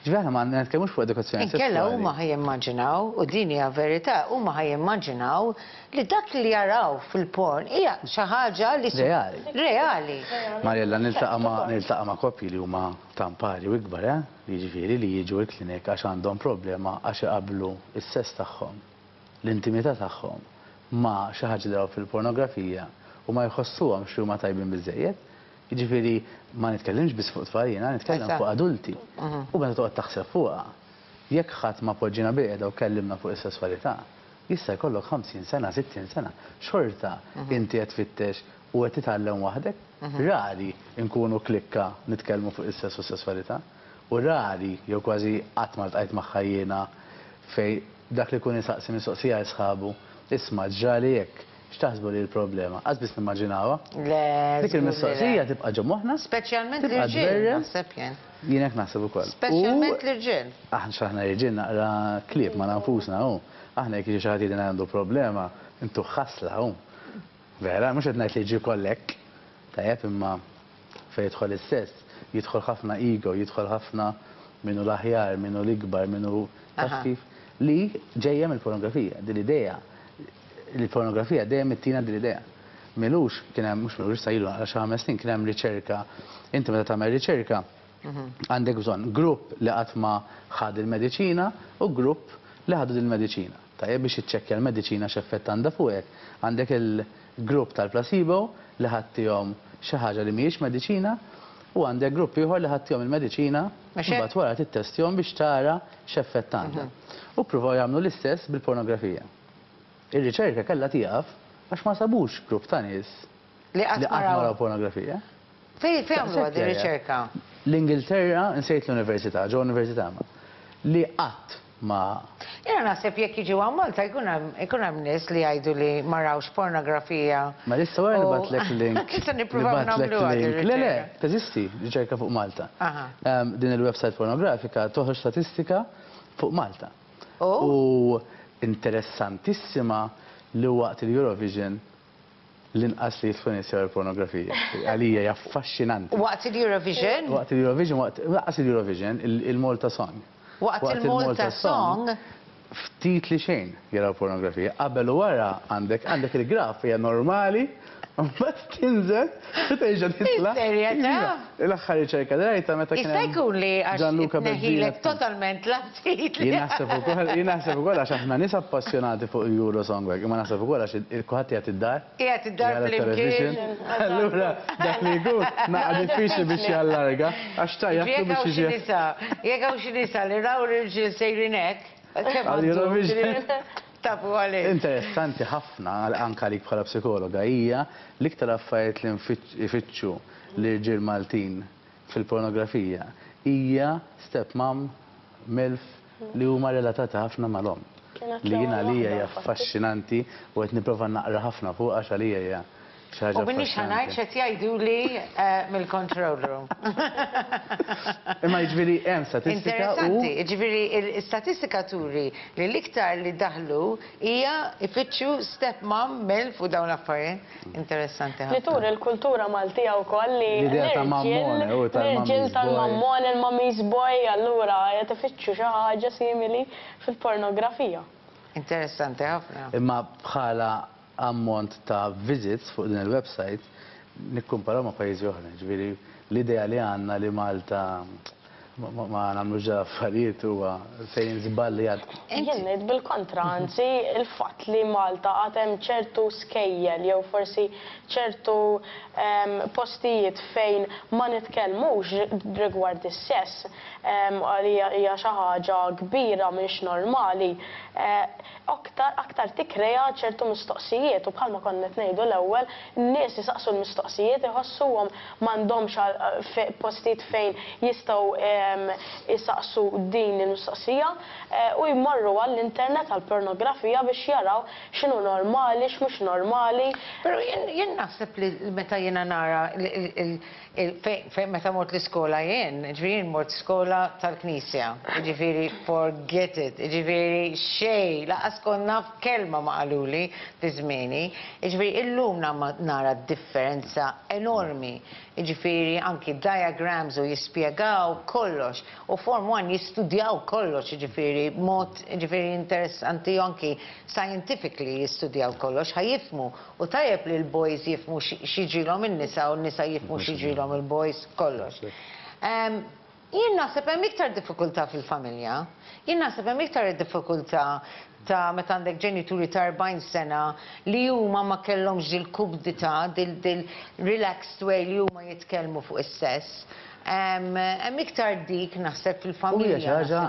Ġifieri aħna ma nitkellmux fuq edukazzjoni sesswali. Inkella huma ħa jimmaġinaw, u din hija verità, huma ħa jimmaġinaw li dak li jaraw fil-porn hija xi ħaġa li. Reali. Reali. Mariella, niltaqa' ma' koppji li huma ta' mpari u ikbar, eh, jiġifieri li jiġu l-klinik għax għandhom problema għax iqabblu s-sess tagħhom, l-intimità tagħhom ma' xi ħaġa li raw fil-pornografija u ma jħossuhomx li huma tajbin biżżejjed. Jiġifieri ma nitkellimx biss fuq tfal jiena, nitkellem fuq adulti. U meta toqgħod taħseb fuqha, jekk ħadd ma poġġiena b'qiegħda u kellimna fuq is-sesswalità, jista' jkollok ħamsin sena, sittin sena, xorta inti qed tfittex u qed titgħallem waħdek. Rari nkunu klikka nitkellmu fuq is-sess u s-sesswalità. U rari, jew kważi qatt ma ltqajt magħha jiena, fejn dak li jkun isaqsi mistoqsija lil sħabu, isma' ġrali hekk, X'taħsbu li hi l-problema? Qas biss nimmaġinawha. Le, żgur li le. Dik il-mistoqsija tibqa' ġo moħħna. Speċjalment l-irġiel, naħseb jien. Jien hekk naħseb ukoll. Speċjalment l-irġiel. Aħna x'aħna irġiel naqra klieb magħna nfusna, hu. Aħna jekk jiġi xi ħadd jgħidilna li għandu problema, intuh ħasla, hu. Vera, mhux qed ngħid li l-irġiel kollha hekk, tajjeb, imma. Fejn jidħol is-sess, jidħol ħafna ego, jidħol ħafna min hu l-aħjar, min hu l-ikbar, min hu, taf kif? Li ġejja mill-pornografija, din l-idea, il-pornografija dejjem ittina din l-idea. M'ilux kien hemm, mhux m'ilux, issa ilu għal xi ħames snin, kien hemm riċerka, inti meta tagħmel riċerka għandek bżonn grupp li qatt ma ħa dil-mediċina u grupp li ħadu dil-mediċina. Tajjeb biex tiċċekkja l-mediċina x'effett għandha fuqek. Għandek il-grupp tal-placebo li ħadthihom xi ħaġa li mhijiex mediċina u għandek grupp ieħor li ħadthihom il-mediċina imbagħad wara tittestjahom biex tara x'effett għandha. U ppruvaw jagħmlu l-istess bil-pornografija. Ir-riċerka kellha tieqaf għax ma sabux grupp ta' nies Li qatt ma raw pornografija. Fejn għamluha din riċerka? L-Ingilterra, nsejt l-università, ġewwa l-università imma, li qatt ma. Jiena naħseb jekk jiġu hawn Malta jkun hemm nies li jgħidu li ma rawx pornografija. Mela issa wara nibgħatlek link. Issa nippruvaw nagħmluha din ir-riċerka. Le le, teżisti riċerka fuq Malta. Din il-websajt pornografika toħroġ statistika fuq Malta. U interessantissima li waqt il-Eurovision, l-inqas li jiffinanzjaw il-pornografija. Għalija hija affaxxinanti. Waqt il-Eurovision? Waqt il-Eurovision, waqt, lanqas il-Eurovision, il-Malta Song. Waqt il-Malta Song? Ftit li xejn jaraw pornografija. Qabel u wara għandek, għandek il-graf, hija normali, u mbagħad tinżel u terġa' titla'. Is-serjetà? L-aħħar riċerka li rajtha meta kien hemm. Jista' jkun li għax tneħħilek totalment l tgħidli. Jien naħseb ukoll, jien naħseb ukoll għax aħna nies appassjonati fuq il-Eurosong u hekk, imma naħseb ukoll għax kulħadd qiegħed id-dar. Qiegħed id-dar flimkien. Allura dak li jkun naqa' diffiċli biex jallarga għax tajjeb biex jiġi. Jekk hawn xi nisa li raw irġiel sejrin hekk. Tafu għalhekk. Interessanti ħafna anke għalik bħala psikologa hija l-iktar affarijiet li nfittxu li rġiel Maltin fil-pornografija hija step mom, milf, li huma relatati ħafna mal-omm. Li jien għalija hija affaxxinanti u qed nipprova naqra ħafna fuqha għax għalija hija xi ħaġa affaxxinanti. U m'iniex ħa ngħid x'qed jgħiduli mill-control room. Imma jiġifieri hemm statistika u. Interessanti, jiġifieri l-istatistika turi li l-iktar li daħlu hija jfittxu step mom, milf u dawn l-affarijiet. Interessanti ħafna. Li turi l-kultura Maltija wkoll li l-irġiel tal-mammone, il-mommy's boy, allura qed ifittxu xi ħaġa simili fil-pornografija. Interessanti ħafna. Imma bħala ammont ta' visits fuq din il-website nikkumparaw ma' pajjiżi oħra, jiġifieri l-idea li għandna li Malta Ma nagħmlux affarijiet huwa fejn żball li għad. Jien ngħid bil-kontra, anzi il-fatt li Malta għad hemm ċertu skejjel jew forsi ċertu postijiet fejn ma nitkellmux rigward is-sess li hija xi ħaġa kbira mhix normali aktar aktar tikkrea ċertu mistoqsijiet u bħalma konna qed ngħidu l-ewwel in-nies isaqsu l-mistoqsijiet iħossuhom m'għandhomx postijiet fejn jistgħu jsaqsu din il-mistoqsija u jmorru għall-internet għall-pornografija biex jaraw x'inhu normali, x'mhux normali. Però jien naħseb li meta jiena nara fejn meta mort l-iskola jien, jiġifieri jien mort skola tal-Knisja, jiġifieri forget it, jiġifieri xejn, lanqas kont naf kelma ma qaluli fi żmieni, jiġifieri illum nara d-differenza. differenza enormi, jiġifieri anki diagrams u jispjegaw kollox u form one jistudjaw kollox jiġifieri b'mod jiġifieri interessanti u anki scientifically jistudjaw kollox ħa jifhmu u tajjeb li l-boys jifhmu x'jiġrilhom in-nisa u n-nisa jifhmu x'jiġrilhom il-boys kollox. Jien naħseb hemm iktar diffikultà fil-familja. Jien naħseb hemm iktar id-diffikultà ta' meta għandek ġenituri ta' erbgħin sena li huma ma kellhomx dil-kubdità, dil-relaxed way li huma jitkellmu fuq is-sess. Hemm iktar dik, naħseb, fil-familja. U hija xi ħaġa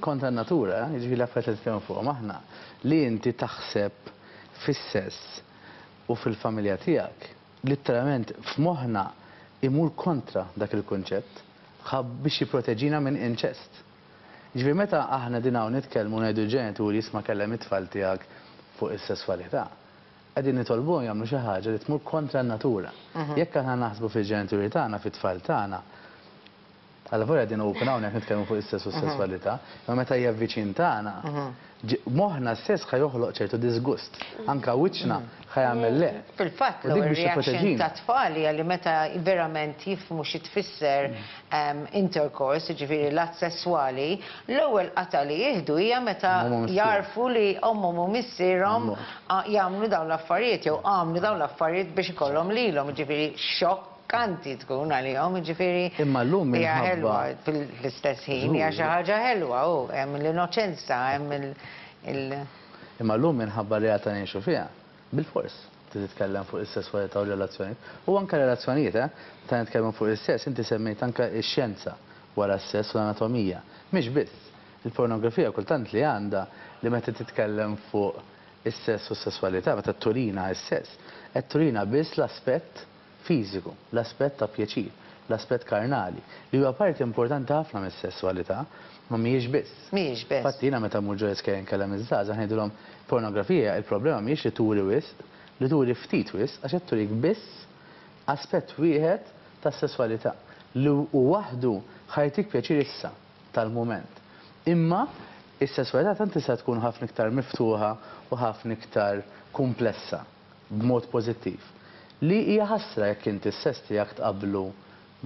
kontra n-natura, jiġifieri l-affarijiet li qed nitkellmu fuqhom aħna, li inti taħseb fis-sess u fil-familja tiegħek. litteralment f'moħħna jmur kontra dak il-kunċett ħa biex jipproteġina minn inċest. Jiġifieri meta aħna qegħdin hawn nitkellmu ngħidu l-ġenitur jisma' kellem it-tfal tiegħek fuq is-sesswalità, qegħdin nitolbuhom jagħmlu xi ħaġa li tmur kontra n-natura. Jekk aħna naħsbu fil-ġenituri tagħna, fit-tfal tagħna, Allavolja qegħdin open hawnhekk nitkellmu fuq is-sess u s-sesswalità, imma meta hija viċin tagħna, moħħna stess ħa joħloq ċertu diżgust. Anke wiċċna ħa jagħmel le. Fil-fatt, l-ewwel reaction tat-tfal hija li meta verament jifhmu xi tfisser intercourse, jiġifieri l-att sesswali, l-ewwel qatgħa li jieħdu hija meta jagħrfu li ommhom u missierhom jagħmlu dawn l-affarijiet jew għamlu dawn l-affarijiet biex ikollhom lilhom, jiġifieri xokk. kanti tkun għalihom, jiġifieri hija ħelwa fl-istess ħin, hija xi ħaġa ħelwa, hu, hemm l-inoċenza, hemm il-. Imma llum minħabba r-realtà li ngħixu fiha, bilfors trid titkellem fuq is-sesswalità u r-relazzjonijiet. U anke r-relazzjonijiet, eh. Meta nitkellmu fuq is-sess, inti semmejt anke x-xjenza wara s-sess u l-anatomija. Mhix biss. Il-pornografija kultant li għandha li meta titkellem fuq is-sess u s-sesswalità, meta turina s-sess, qed turina biss l-aspett fiżiku, l-aspett ta' pjaċir, l-aspett karnali, li huwa parti importanti ħafna mis-sesswalità, imma mhijiex biss. Mhijiex biss. Infatti jiena meta mmur ġo l-iskejjel nkellem iż-żgħażagħ ngħidilhom, pornografija il-problema mhijiex li turi wisq, li turi ftit wisq għax qed turik biss aspett wieħed tas-sesswalità li hu waħdu ħa jtik pjaċir issa, tal-mument. Imma is-sesswalità tant tista' tkun ħafna iktar miftuħa u ħafna iktar kumplessa. b'mod pożittiv, li hija ħasra jekk inti s-sess tiegħek tqabblu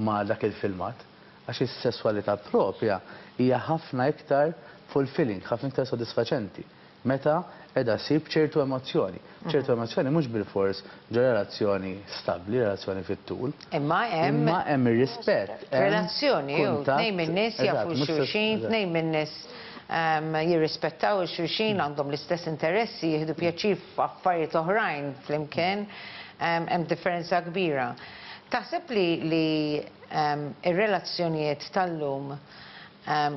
ma' dak il-filmat, għax is-sesswalità proprja hija ħafna iktar fulfilling, ħafna iktar sodisfaċenti, meta qiegħda ssir b'ċertu emozzjoni. B'ċertu emozzjoni mhux bilfors ġo relazzjoni stabbli, relazzjoni fit-tul. Imma hemm. Imma hemm ir-rispett, hemm. Relazzjoni, jew tnejn min-nies jafu l-xulxin, tnejn min-nies jirrispettaw il-xulxin, għandhom l-istess interessi, jieħdu pjaċir F'affarijiet oħrajn flimkien hemm differenza kbira. Taħseb li li r-relazzjonijiet tal-lum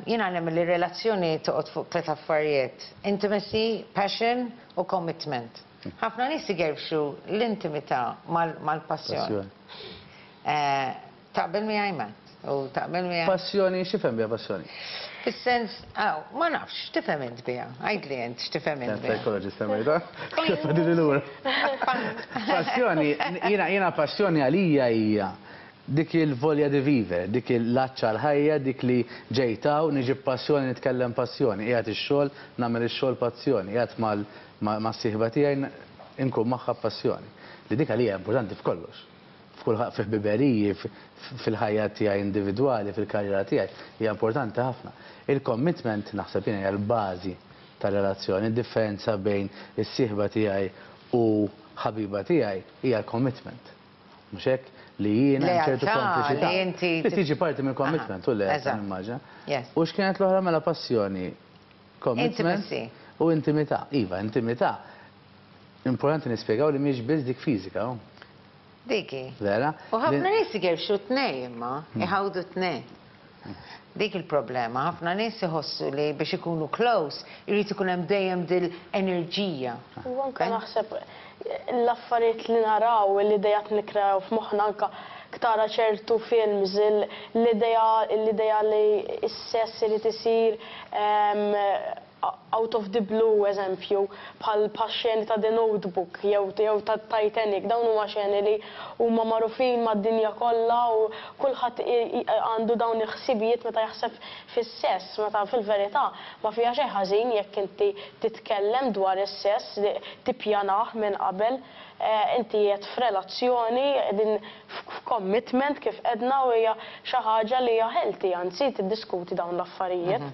jiena nemmen li relazzjoni toqgħod fuq tliet affarijiet, intimacy, passion u commitment. Ħafna nies igerfxu l-intimità mal-passjon. Taqbel miegħi Matt? U taqbel miegħi? Passjoni, x'tifhem biha passjoni? Fis-sens, aw, ma nafx, x'tifhem int biha? Għidli int x'tifhem int biha. Psychologist semmejta? X'tifhem din lura? Passjoni, jiena jiena passjoni għalija hija dik il-volja di vive, dik il-għatxa l-ħajja, dik li ġejt hawn, niġi b'passjoni, nitkellem passjoni, qiegħed ix-xogħol, nagħmel ix-xogħol pazzjoni, qiegħed mal-sieħba tiegħi, inkun magħha b'passjoni. Li dik għalija importanti f'kollox. f'kulħadd, fi ħbiberiji, fil-ħajja tiegħi individwali, fil-karriera tiegħi, hija importanti ħafna. Il-commitment, naħseb jien, hija l-bażi tar-relazzjoni. Id-differenza bejn is-sieħba tiegħi u ħabiba tiegħi hija l-commitment. Mhux hekk? Li jiena hemm ċertu kompliċità. Li tiġi parti mill-commitment, u l-lealtà nimmaġina. U x'kienet l-oħra mela passjoni, commitment u intimità. Iva, intimità, importanti nispjegaw li mhijiex biss dik fiżika. Dik hi. Vera. U ħafna nies igerfxu t-tnejn imma, iħawdu t-tnejn. Dik il-problema, ħafna nies iħossu li biex ikunu close irid ikun hemm dejjem dil-enerġija. U anke naħseb l-affarijiet li naraw, l-ideat nikkreaw f'moħħna anke ktara ċertu films, l-idea, l-idea li s-sess irid isir out of the blue eżempju bħal bħal xeni ta' The Notebook jew jew ta' Titanic dawn huma xeni li huma magħrufin mad-dinja kollha u kulħadd għandu dawn il-ħsibijiet meta jaħseb fis-sess meta fil-verità ma fiha xejn ħażin jekk inti titkellem dwar is-sess tippjanah minn qabel inti qiegħed f'relazzjoni qegħdin f'commitment kif għedna u hija xi ħaġa li hija healthy anzi tiddiskuti dawn l-affarijiet.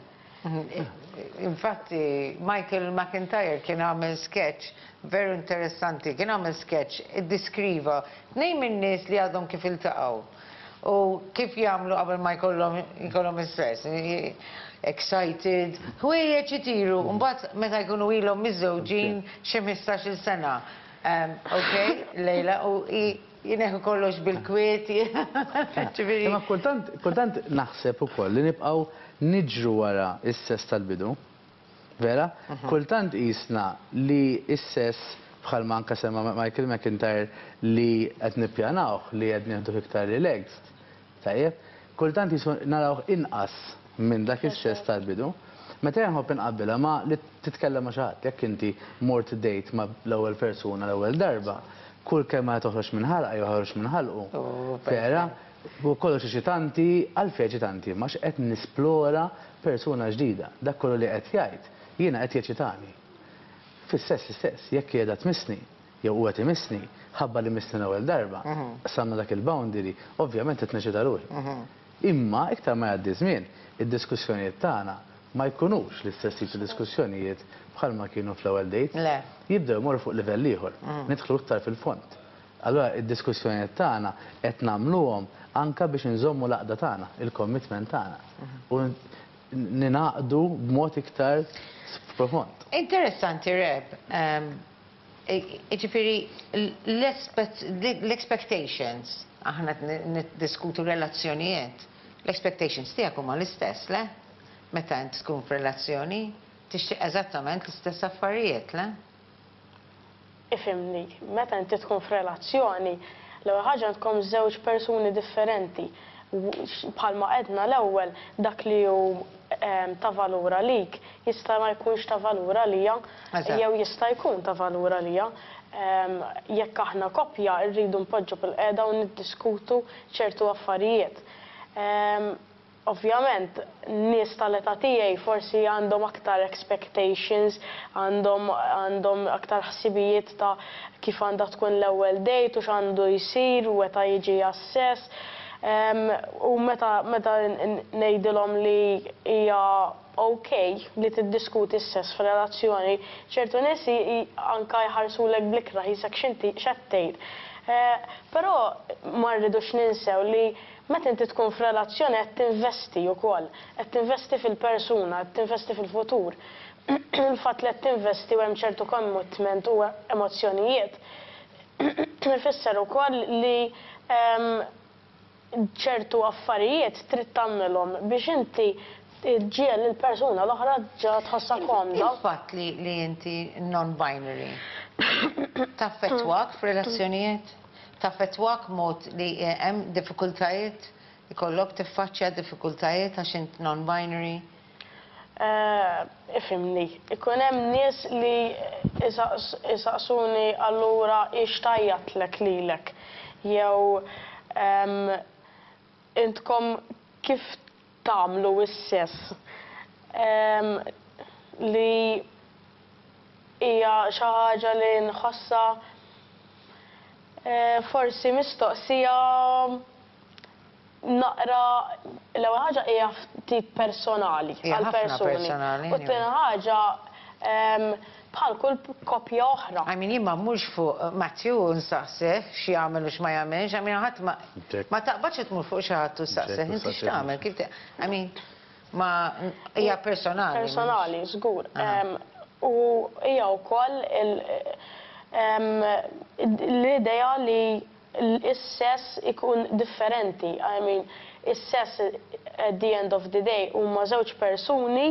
Infatti, Michael McIntyre kien għamel sketch veru interessanti. Kien għamel sketch, iddiskriva tnejn min-nies li għadhom kif iltaqgħu u kif jagħmlu qabel ma jkollhom jkollhom is-sess. Excited, ħwejjeġ itiru, u mbagħad meta jkunu ilhom miżżewġin xi ħmistax-il sena. Okej, Leila, u hi Jineħu kollox bil-kwiet. Imma kultant naħseb ukoll li nibqgħu niġru wara s-sess tal-bidu. Vera? Kultant qisna li s-sess, bħalma anke semma Michael McIntyre, li qed nippjanawh, li qed nieħduh iktar relaxed, Tajjeb, kultant qisu narawh inqas minn dak iċ-ċess tal-bidu. Meta jien nħobb inqabbilha ma' li titkellem ma' xi ħadd. Jekk inti mort date ma' l-ewwel persuna l-ewwel darba, kull kelma li toħroġ minn ħalqha jew ħaroġt minn ħalqu, vera, hu kollox eċitanti, għalfejn eċitanti? Għax qed nisplora persuna ġdida. Dak kollu li qed jgħid, jiena qed jeċitani. Fis-sess l-istess, jekk qiegħda tmissni, jew hu qed imissni, ħabba li missni l-ewwel darba, qsamna dak il-boundary, ovvjament qed neċita ruħi. Imma iktar ma jgħaddi ż-żmien, id-diskussjonijiet tagħna ma jkunux l-istess tip ta' diskussjonijiet bħalma kienu fl-ewwel date. Jibdew imorru fuq livell ieħor, nidħlu iktar fil-fond. Allura id-diskussjonijiet tagħna qed nagħmluhom anke biex inżommu l-għaqda tagħna, il-commitment tagħna u ningħaqdu b'mod iktar profond. Interessanti Reb. Jiġifieri l-expectations, aħna qed niddiskutu relazzjonijiet, l-expectations tiegħek huma l-istess, le? Meta int tkun f'relazzjoni, tixtieq eżattament l-istess affarijiet, le? Ifhimni, meta inti tkun f'relazzjoni, l-ewwel ħaġa għandkom żewġ persuni differenti. Bħalma għedna l-ewwel, dak li hu ta' valur għalik jista' ma jkunx ta' valur għaliha. jew jista' jkun ta' valur għalija. Jekk aħna koppja rridu npoġġu bilqiegħda u niddiskutu ċertu affarijiet. Ovvjament nies tal-età tiegħi forsi għandhom aktar expectations, għandhom għandhom aktar ħsibijiet ta' kif għandha tkun l-ewwel date u x'għandu jsir u meta jiġi għas-sess. U meta meta ngħidilhom li hija OK li tiddiskuti s-sess f'relazzjoni, ċertu nies anke jħarsulek bl-ikrah jisek x'inti x'qed tgħid. Però ma rridux ninsew li meta inti tkun f'relazzjoni qed tinvesti wkoll, qed tinvesti fil-persuna, qed tinvesti fil-futur. Il-fatt li qed tinvesti u hemm ċertu commitment u emozzjonijiet ifisser ukoll li ċertu affarijiet trid tagħmilhom biex inti ġġiegħel lill-persuna l-oħra ġġiegħilha tħossha komda. Il-fatt li inti non-binary taffettwak f'relazzjonijiet? Taffettwak b'mod li hemm diffikultajiet, ikollok tiffaċċja diffikultajiet għax int non-binary? Ifhimni, ikun hemm nies li jsaqsuni allura hiex tgħajjatlek lilek? jew Intkom kif tagħmlu s-sess? li hija xi ħaġa li nħossha forsi mistoqsija. naqra l-ewwel ħaġa hija ftit personali għall-persuni. U t-tieni ħaġa bħal kull koppja oħra. I mean jien ma mmurx fuq Matthew u nsaqsih x'jagħmel u x'ma jagħmilx, I mean ħadd ma taqbadx u tmur fuq xi ħadd u ssaqsih inti x'tagħmel, kif I mean ma hija personali. Personali, żgur. U hija wkoll l-idea li l-sess ikun differenti, I mean is-sess at the end of the day huma żewġ persuni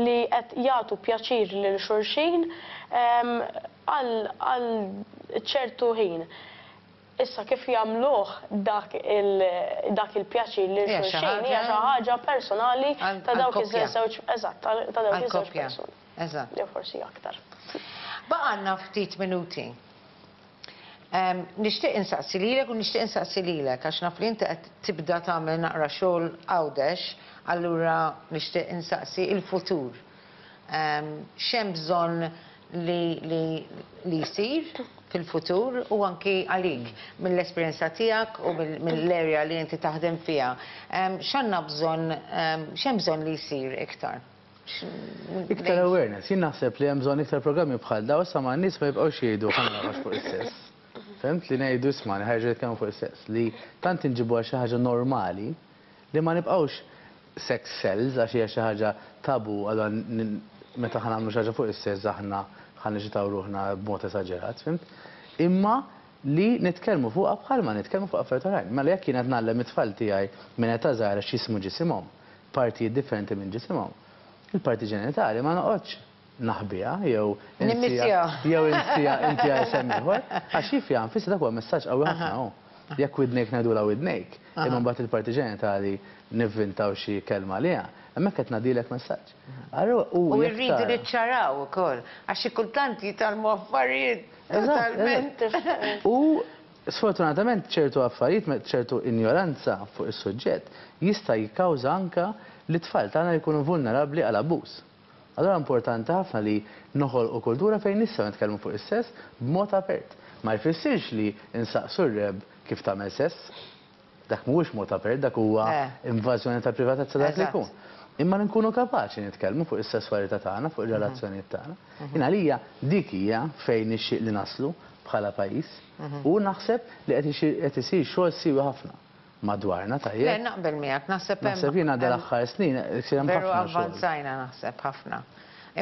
li qed jagħtu pjaċir lil xulxin għal ċertu ħin. Issa kif jagħmluh dak dak il-pjaċir lil xulxin hija xi ħaġa personali ta' dawk iż-żewġ eżatt ta' dawk iż-żewġ persuni jew forsi aktar. Baqgħalna ftit minuti. Nixtieq insaqsi lilek u nixtieq insaqsi lilek għax naf li inti qed tibda tagħmel naqra xogħol Għawdex, allura nixtieq insaqsi il-futur. X'hemm bżonn li li li jsir fil-futur u anki għalik mill-esperjenza tiegħek u mill-area li inti taħdem fiha. X'għandna bżonn x'hemm bżonn li jsir iktar? Iktar awareness, jien naħseb li hemm bżonn iktar programmi bħal dawn sa ma n-nies ma jibqgħux jgħidu ħa nagħlaq fuq is-sess. Fehmt li ngħidu isma' neħerġu nitkellmu fuq is-sess li tant inġibuha xi ħaġa normali li ma nibqgħux sex sells għax hija xi ħaġa tabu allura meta ħa nagħmlu xi ħaġa fuq is-sess aħna ħa neċitaw ruħna b'mod esaġerat, fhimt? Imma li nitkellmu fuqha bħal ma nitkellmu fuq affarijiet oħrajn. Mela jekk jien qed ngħallem it-tfal tiegħi minn età żgħira x'jismu ġisimhom, partijiet differenti minn ġisimhom, il-parti ġenitali ma noqgħodx naħbiha jew insiha jew insiha intiha isem ieħor għax hi fiha nfisha dak huwa messaġġ qawwi ħafna hu. Jekk widnejk ngħidulha widnejk imma mbagħad il-parti ġenitali nivvintaw xi kelma għaliha, hemmhekk qed ngħaddilek messaġġ. Ara u jekk tara. U rridu niċċaraw ukoll għax xi kultant jitgħallmu affarijiet. Totalment. U sfortunatament ċertu affarijiet, ċertu injoranza fuq is-suġġett jista' jikkawża anke li t-tfal tagħna jkunu vulnerabbli għal abbuż. Allura importanti ħafna li noħolqu kultura fejn nistgħu nitkellmu fuq is-sess b'mod apert. Ma jfissirx li nsaqsu r-reb kif tagħmel sess. Dak mhuwiex mod apert, dak huwa invażjoni tal-privatezza ta' dak li jkun. Imma li nkunu kapaċi nitkellmu fuq is-sesswalità tagħna, fuq ir-relazzjonijiet tagħna. Jien għalija dik hija fejn nixtieq li naslu bħala pajjiż. U naħseb li qed isir qed isir xogħol siewi ħafna madwarna, tajjeb. Le, naqbel miegħek, naħseb hemm. Naħseb jiena dal-aħħar snin isir hemm ħafna xogħol. Veru avvanzajna naħseb ħafna.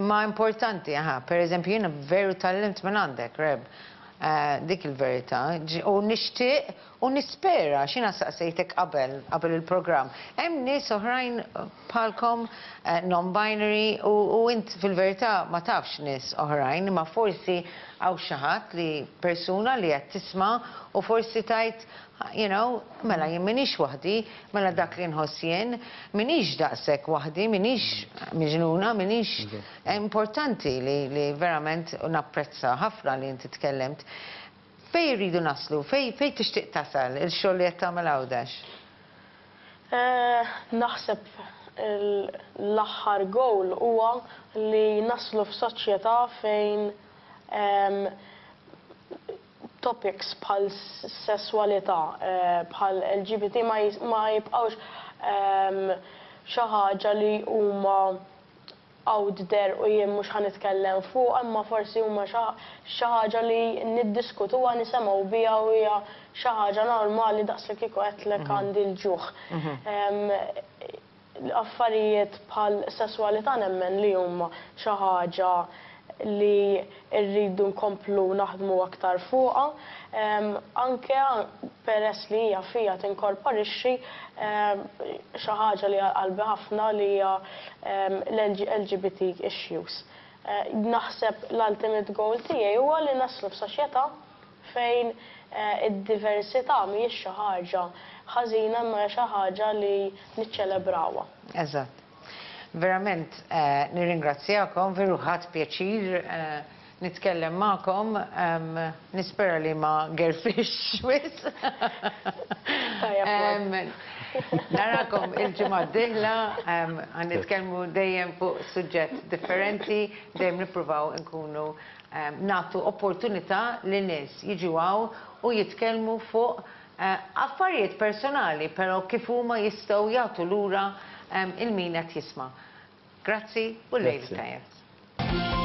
Imma importanti, aha, pereżempju jiena veru tgħallimt minn għandek, Reb, dik il-verità. U nixtieq U nispera, x'jiena staqsejtek qabel, qabel il-programm, hemm nies oħrajn bħalkom non-binary u int fil-verità ma tafx nies oħrajn, imma forsi hawn xi ħadd li, persuna li qed tisma' u forsi tgħid, you know, mela jien m'iniex waħdi, mela dak li nħoss jien, m'iniex daqshekk waħdi, m'iniex miġnuna, m'iniex, importanti li verament, u napprezza ħafna li inti tkellimt. Fejn irridu naslu? Fejn fejn tixtieq tasal? Il-xogħol li qed tagħmel Għawdex? Naħseb l-aħħar goal huwa li naslu f'soċjetà fejn topics bħal sesswalità, bħal LGBT ma jibqgħux xi ħaġa li huma out there u jien mhux ħa nitkellem fuqha imma forsi huma xi xi ħaġa li niddiskutuha, nisemgħu biha u hija xi ħaġa normali daqs li kieku għedtlek għandi l-ġuħ. Affarijiet bħal sesswalità nemmen li huma xi ħaġa li rridu nkomplu naħdmu aktar fuqha, anke peress li hija fija tinkorporixxi xi ħaġa li għal qalbi ħafna li hija l-LGBT issues. Naħseb l-ultimate goal tiegħi huwa li naslu f'soċjetà fejn id-diversità mhijiex xi ħaġa ħażina imma hija xi ħaġa li niċċelebrawha. Eżatt. Verament nirringrazzjakom, veru ħadt pjaċir nitkellem magħkom, nispera li ma gerfixx wisq. Tajjeb wisq. Narakom il-ġimgħa d-dieħla, ħa nitkellmu dejjem fuq suġġett differenti, dejjem nippruvaw inkunu nagħtu opportunità lin-nies jiġu hawn u jitkellmu fuq Affarijiet personali pero kif huma jistgħu jagħtu lura il min qed jisma. Grazzi u l-lejl it-tajjeb.